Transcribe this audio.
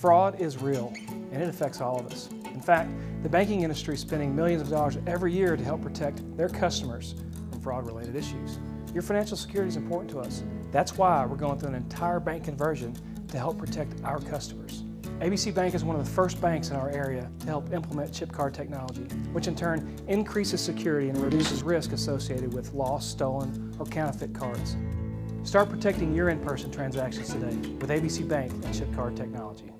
Fraud is real, and it affects all of us. In fact, the banking industry is spending millions of dollars every year to help protect their customers from fraud-related issues. Your financial security is important to us. That's why we're going through an entire bank conversion to help protect our customers. ABC Bank is one of the first banks in our area to help implement chip card technology, which in turn increases security and reduces risk associated with lost, stolen, or counterfeit cards. Start protecting your in-person transactions today with ABC Bank and chip card technology.